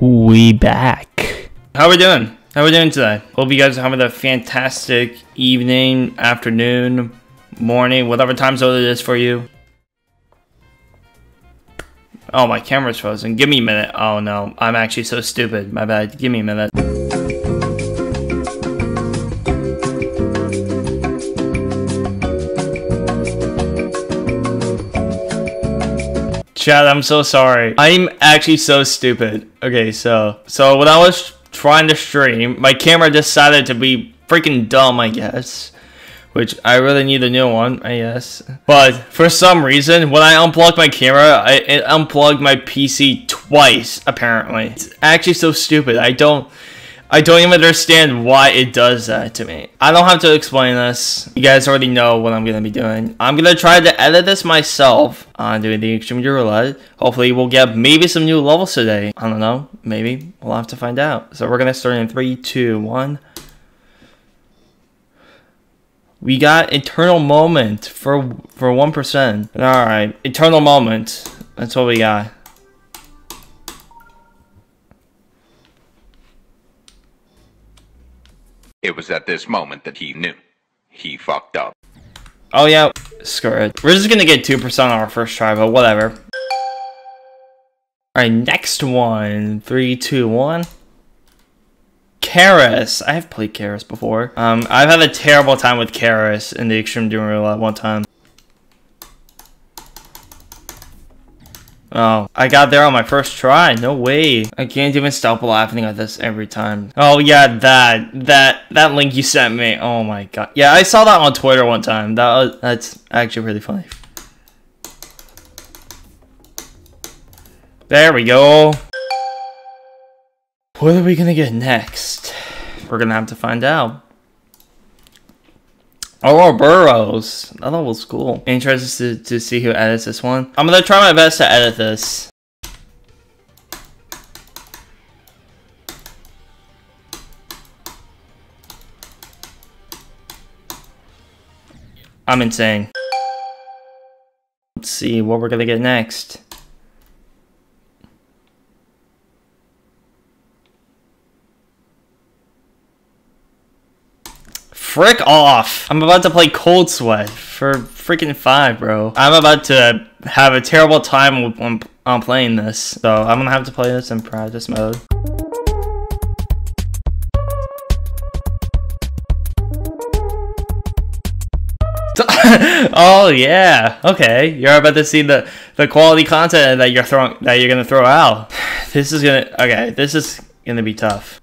we back. How we doing? How we doing today? Hope you guys are having a fantastic evening, afternoon, morning, whatever time zone it is for you. Oh, my camera's frozen. Give me a minute. Oh no, I'm actually so stupid. My bad. Give me a minute. Chad, I'm so sorry. I'm actually so stupid. Okay, so so when I was trying to stream, my camera decided to be freaking dumb, I guess. Which I really need a new one, I guess. But for some reason, when I unplugged my camera, I, it unplugged my PC twice, apparently. It's actually so stupid. I don't... I don't even understand why it does that to me. I don't have to explain this. You guys already know what I'm going to be doing. I'm going to try to edit this myself uh, on doing the Extreme Roulette. Hopefully we'll get maybe some new levels today. I don't know. Maybe. We'll have to find out. So we're going to start in three, two, one. We got Eternal Moment for for 1%. Alright, Eternal Moment. That's what we got. It was at this moment that he knew. He fucked up. Oh yeah, screw it. We're just gonna get 2% on our first try, but whatever. Alright, next one. Three, two, one. Karis. I have played Karis before. Um, I've had a terrible time with Karis in the Extreme Demon Roulette one time. Oh, I got there on my first try. No way. I can't even stop laughing at this every time. Oh yeah, that that that link you sent me. Oh my god. Yeah, I saw that on Twitter one time. That was that's actually really funny. There we go. What are we gonna get next? We're gonna have to find out. Oh, Burrows. That was cool. Interested to, to see who edits this one. I'm gonna try my best to edit this. I'm insane. Let's see what we're gonna get next. Frick off! I'm about to play Cold Sweat for freaking five, bro. I'm about to have a terrible time when I'm playing this, so I'm gonna have to play this in practice mode. oh yeah, okay. You're about to see the the quality content that you're throwing that you're gonna throw out. This is gonna okay. This is gonna be tough.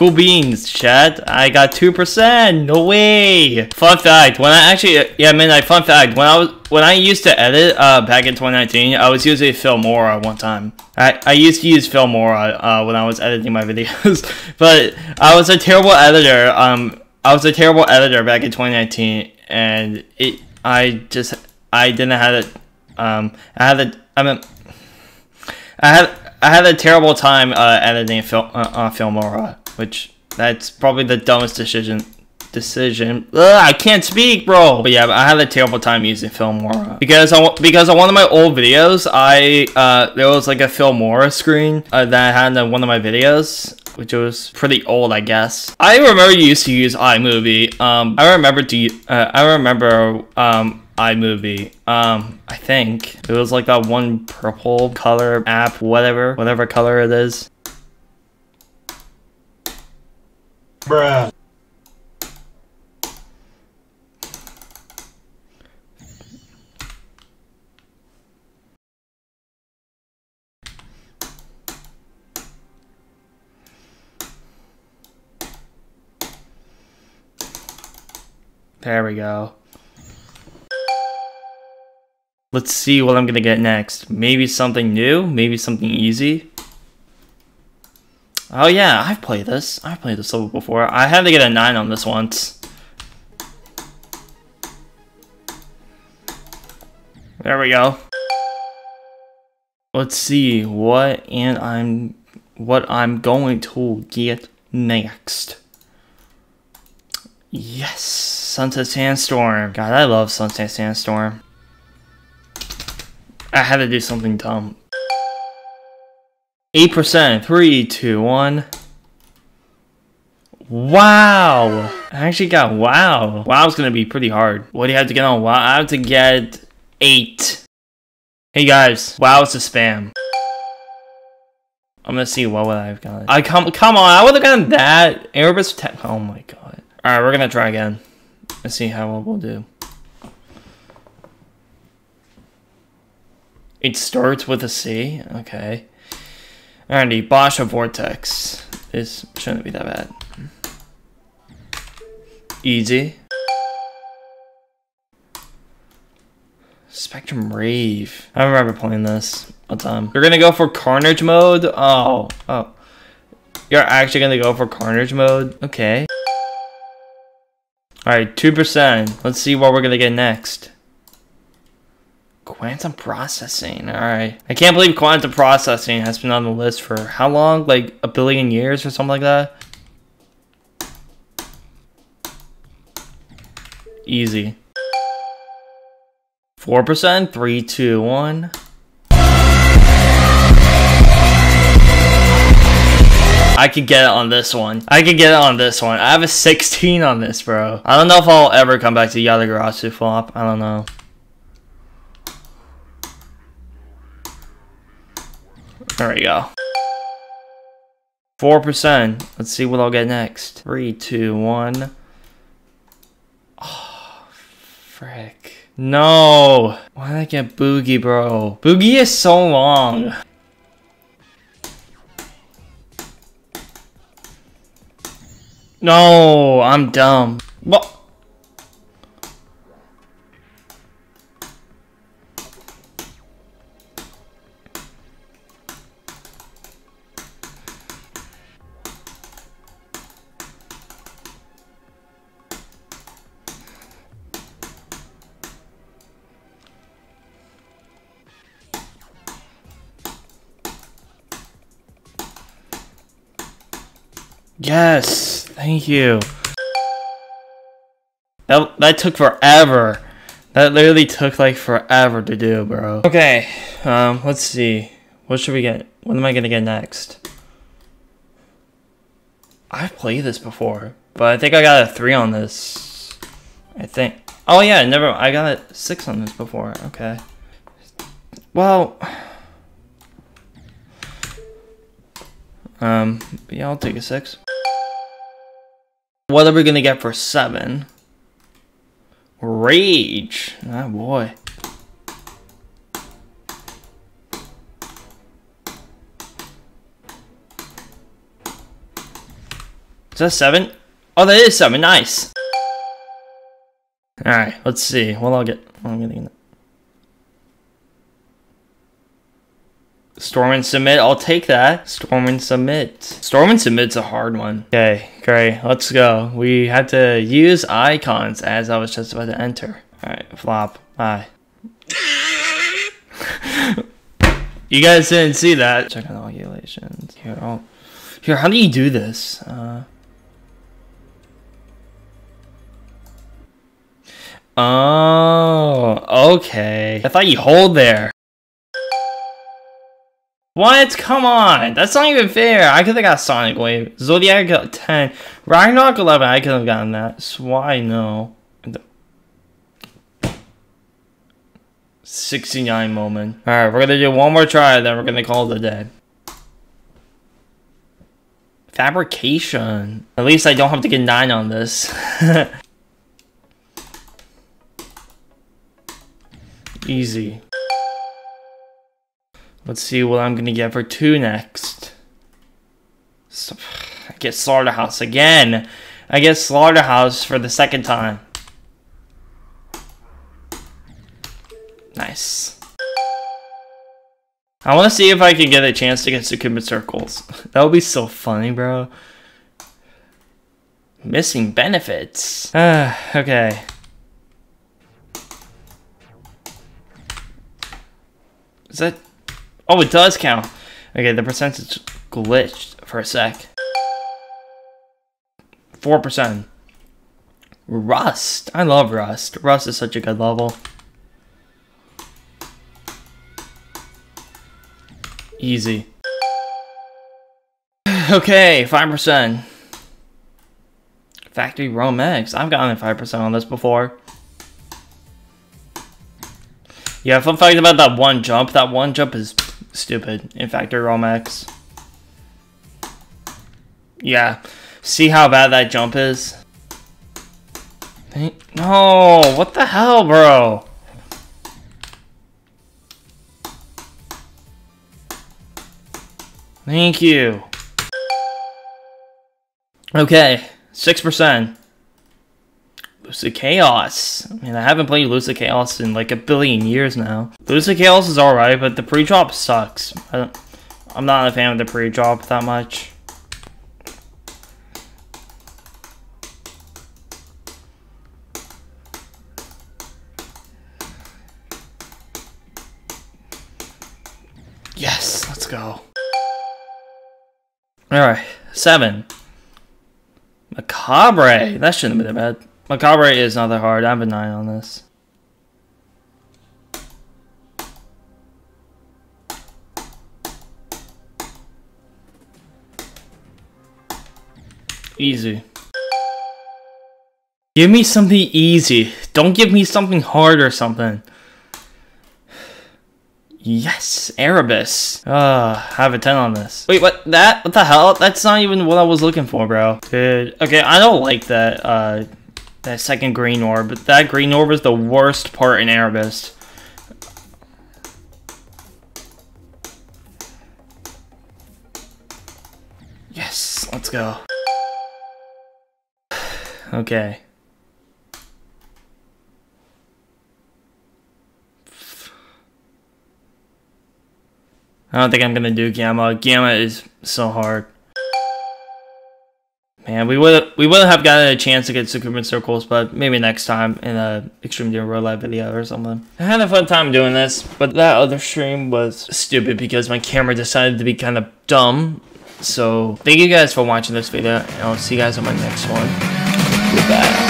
Cool beans, Chad. I got 2%. No way. Fun fact, when I actually, yeah, man, like, fun fact, when I was, when I used to edit, uh, back in 2019, I was using Filmora one time. I, I used to use Filmora, uh, when I was editing my videos, but I was a terrible editor, um, I was a terrible editor back in 2019, and it, I just, I didn't have it, um, I had a, I mean, I had, I had a terrible time, uh, editing film, uh, Filmora which that's probably the dumbest decision decision. Ugh, I can't speak, bro. But yeah, I had a terrible time using Filmora because I because on one of my old videos, I uh, there was like a Filmora screen uh, that I had in one of my videos. Which was pretty old, I guess. I remember you used to use iMovie. Um, I remember to uh, I remember um iMovie. Um, I think it was like that one purple color app, whatever, whatever color it is. Bruh. There we go. Let's see what I'm gonna get next. Maybe something new? Maybe something easy? Oh yeah, I've played this. I've played this level before. I had to get a 9 on this once. There we go. Let's see what and I'm what I'm going to get next. Yes, Sunset Sandstorm. God, I love Sunset Sandstorm. I had to do something dumb. 8%. 3, 2, 1. Wow! I actually got wow. Wow's gonna be pretty hard. What do you have to get on wow? I have to get 8. Hey guys, wow is a spam. I'm gonna see what would I've got. I come come on, I would have gotten that. Erebus tech. Oh my god. Alright, we're gonna try again. Let's see how well we'll do. It starts with a C? Okay. Alrighty, Bausha Vortex. This shouldn't be that bad. Easy. Spectrum Rave. I remember playing this a time. You're gonna go for Carnage mode? Oh, oh. You're actually gonna go for Carnage mode? Okay. Alright, 2%. Let's see what we're gonna get next. Quantum processing. Alright. I can't believe quantum processing has been on the list for how long? Like a billion years or something like that? Easy. 4%, 3, 2, 1. I could get it on this one. I could get it on this one. I have a 16 on this, bro. I don't know if I'll ever come back to Yatagarasu flop. I don't know. There we go. 4%. Let's see what I'll get next. Three, two, one. Oh, frick. No. Why did I get Boogie, bro? Boogie is so long. No, I'm dumb. What? Yes, thank you. That, that took forever. That literally took like forever to do, bro. Okay, um, let's see. What should we get? What am I gonna get next? I've played this before, but I think I got a 3 on this. I think. Oh yeah, never, I got a 6 on this before, okay. Well... Um, yeah, I'll take a 6. What are we gonna get for seven? Rage. Oh boy. Is that seven? Oh, that is seven. Nice. All right, let's see. What I'll get. I'm getting. Storm and submit, I'll take that. Storm and submit. Storm and submit's a hard one. Okay, great, let's go. We have to use icons as I was just about to enter. Alright, flop, bye. you guys didn't see that. Check on calculations. Here, oh, here, how do you do this? Uh, oh, okay. I thought you hold there. What? Come on. That's not even fair. I could have got Sonic Wave. Zodiac got 10. Ragnarok 11, I could have gotten that. So no? 69 moment. Alright, we're gonna do one more try, then we're gonna call it a day. Fabrication. At least I don't have to get 9 on this. Easy. Let's see what I'm gonna get for two next. So, I get Slaughterhouse again. I get Slaughterhouse for the second time. Nice. I want to see if I can get a chance to get Sakupen Circles. that would be so funny, bro. Missing benefits. Uh, okay. Is that Oh, it does count. Okay, the percentage glitched for a sec. 4%. Rust. I love Rust. Rust is such a good level. Easy. Okay, 5%. Factory Rome X. I've gotten 5% on this before. Yeah, fun fact about that one jump. That one jump is stupid in Factory Rome X. Yeah. See how bad that jump is? No, what the hell, bro? Thank you. Okay, 6%. Lucid Chaos. I mean, I haven't played Lucid Chaos in like a billion years now. Lucid Chaos is alright, but the pre-drop sucks. I am not a fan of the pre-drop that much. Yes, let's go. Alright, seven. Macabre. That shouldn't have been bad. Macabre is not that hard. I have a 9 on this. Easy. Give me something easy. Don't give me something hard or something. Yes, Erebus. Uh, I have a 10 on this. Wait, what? That? What the hell? That's not even what I was looking for, bro. Dude. Okay, I don't like that, uh, that second green orb. But that green orb is the worst part in Erebus. Yes, let's go. okay. I don't think I'm gonna do Gamma. Gamma is so hard. Man, we would we wouldn't have gotten a chance to get Sakupen Circles, but maybe next time in a Extreme Doom Real Life video or something. I had a fun time doing this, but that other stream was stupid because my camera decided to be kind of dumb. So, thank you guys for watching this video, and I'll see you guys on my next one. Goodbye.